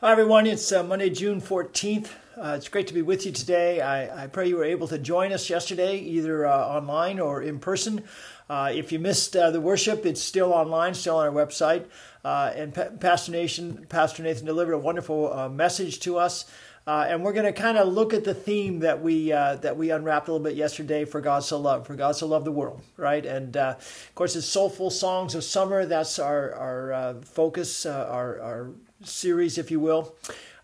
Hi, everyone. It's uh, Monday, June 14th. Uh, it's great to be with you today. I, I, pray you were able to join us yesterday, either uh, online or in person. Uh, if you missed uh, the worship, it's still online, still on our website. Uh, and pa- Pastor, Nation, Pastor Nathan delivered a wonderful message to us. and we're going to kind of look at the theme that we that we unwrapped a little bit yesterday for God so loved, for God so loved the world, right? And of course, it's soulful songs of summer. That's our our focus, our our series, if you will.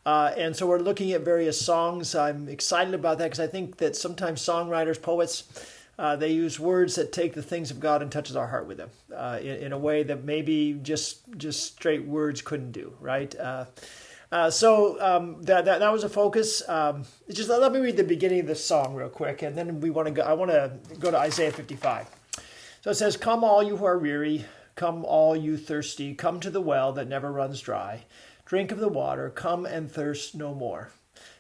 Uh, and so we're looking at various songs. I'm excited about that because I think that sometimes songwriters, poets, uh, they use words that take the things of God and touches our heart with them uh, in, in, a way that maybe just just straight words couldn't do. Right. Uh, uh, so um, that, that that was a focus. Um, just let, me read the beginning of the song real quick, and then we want to go. I want to go to Isaiah 55. So it says, "Come, all you who are weary." Come, all you thirsty, come to the well that never runs dry. Drink of the water, come and thirst no more.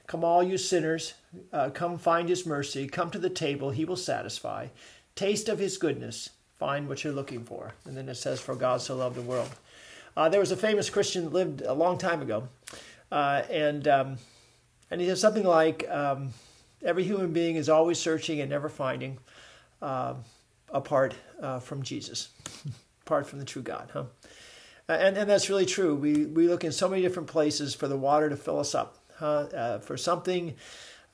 Come, all you sinners, uh, come find his mercy. Come to the table, he will satisfy. Taste of his goodness, find what you're looking for. And then it says, For God so loved the world. Uh, there was a famous Christian that lived a long time ago, uh, and um, and he said something like, um, "Every human being is always searching and never finding, uh, apart from Jesus." apart from the true God, huh? And, and that's really true. We, we look in so many different places for the water to fill us up, huh? Uh, for something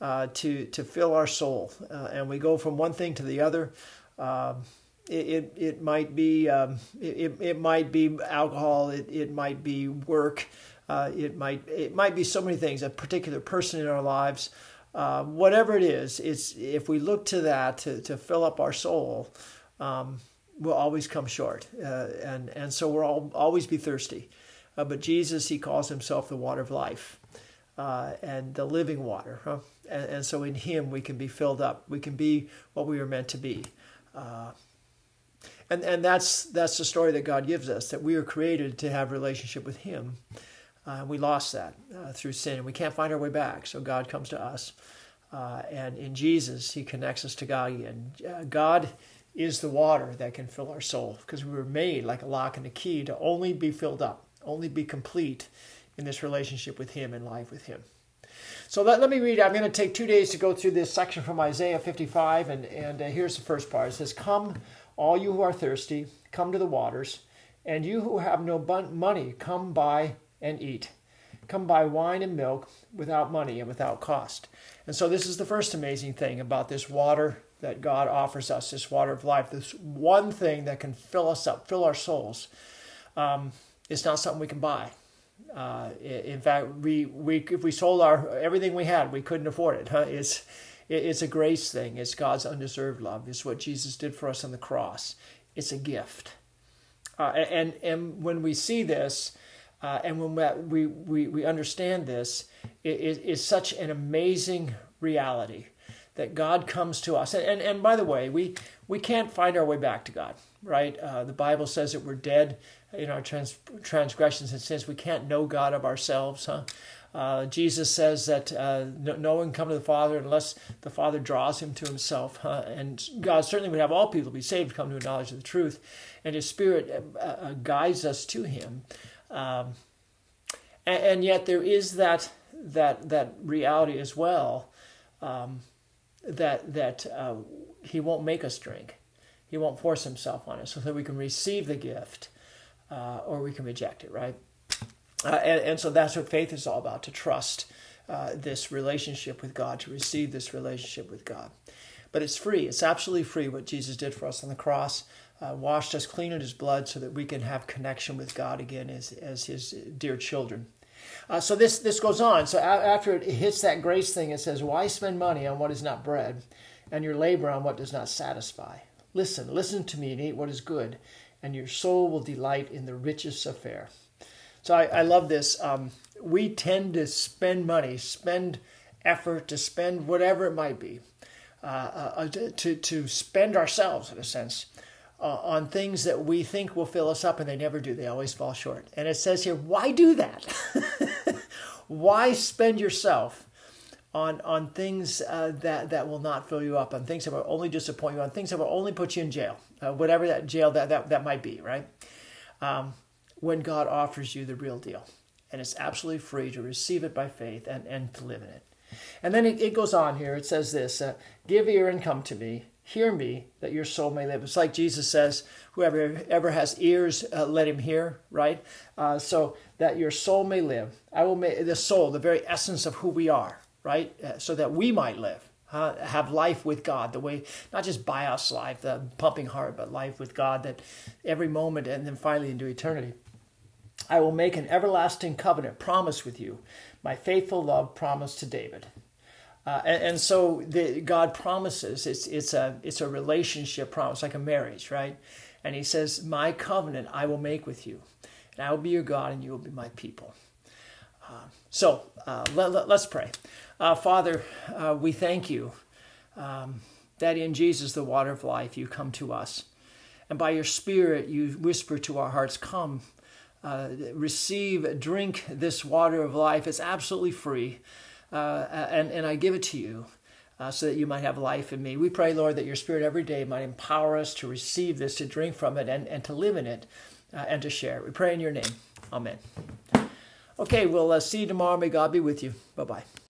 uh, to, to fill our soul. Uh, and we go from one thing to the other. Um, it, it, it, might be um, it, it might be alcohol. It, it might be work. Uh, it might it might be so many things. A particular person in our lives. Uh, whatever it is, it's if we look to that to, to fill up our soul, um, will always come short, uh, and and so we'll all, always be thirsty. Uh, but Jesus, He calls Himself the water of life, uh, and the living water. Huh? And, and, so in Him we can be filled up. We can be what we were meant to be. Uh, and and that's that's the story that God gives us that we were created to have relationship with Him. Uh, we lost that uh, through sin, and we can't find our way back. So God comes to us, and in Jesus He connects us to God again. God is the water that can fill our soul because we were made like a lock and a key to only be filled up, only be complete in this relationship with Him and life with Him. So let, let me read. I'm going to take two days to go through this section from Isaiah 55, and, and uh, here's the first part. It says, Come, all you who are thirsty, come to the waters, and you who have no money, come buy and eat. Come buy wine and milk without money and without cost. And so, this is the first amazing thing about this water that God offers us, this water of life, this one thing that can fill us up, fill our souls. Um, it's not something we can buy. Uh, in fact, we, we if we sold our everything we had, we couldn't afford it. Huh? It's it's a grace thing. It's God's undeserved love. It's what Jesus did for us on the cross. It's a gift. Uh, and and when we see this, uh, and when we, we we understand this, it is such an amazing reality that God comes to us. And, and, and, by the way, we, we can't find our way back to God, right? Uh, the Bible says that we're dead in our trans, transgressions and sins. We can't know God of ourselves, huh? Uh, Jesus says that uh, no, no, one can come to the Father unless the Father draws him to himself. Huh? And God certainly would have all people be saved, come to a knowledge of the truth. And his Spirit uh, uh guides us to him. Um, and, and, yet there is that, that, that reality as well. Um, that that uh, he won't make us drink. He won't force himself on us so that we can receive the gift uh, or we can reject it, right? Uh, and, and, so that's what faith is all about to trust uh, this relationship with God, to receive this relationship with God. But it's free, it's absolutely free what Jesus did for us on the cross. Uh, washed us clean in his blood so that we can have connection with God again as, as his dear children. Uh, so this this goes on. So after it hits that grace thing, it says, "Why spend money on what is not bread, and your labor on what does not satisfy? Listen, listen to me, and eat what is good, and your soul will delight in the richest of fare." So I, I love this. Um, we tend to spend money, spend effort, to spend whatever it might be, uh, uh, to to spend ourselves in a sense uh, on things that we think will fill us up and they never do. They always fall short. And it says here, why do that? why spend yourself on on things uh, that that will not fill you up, on things that will only disappoint you, on things that will only put you in jail, uh, whatever that jail that, that that might be, right? Um, when God offers you the real deal, And it's absolutely free to receive it by faith and, and to live in it. And then it, it goes on here. It says this uh, Give ear and come to me. Hear me, that your soul may live. It's like Jesus says, Whoever ever has ears, uh, let him hear, right? Uh, so that your soul may live. I will make the soul, the very essence of who we are, right? Uh, so that we might live. Have life with God, the way, not just bios life, the pumping heart, but life with God that every moment and then finally into eternity. I will make an everlasting covenant promise with you, my faithful love promise to David. Uh, and, and, so the, God promises it's it's a it's a relationship promise like a marriage, right? And He says, "My covenant I will make with you, and I will be your God, and you will be my people." Uh, so uh, let, us let, pray. Uh, Father, uh, we thank you um, that in Jesus, the water of life, you come to us. And by your Spirit, you whisper to our hearts, Come, receive, drink this water of life. It's absolutely free. Uh, and, and I give it to you. Uh, so that you might have life in me. We pray, Lord, that your Spirit every day might empower us to receive this, to drink from it, and, and to live in it, uh, and to share it. We pray in your name. Amen. Okay, we'll uh, see you tomorrow. May God be with you. Bye bye.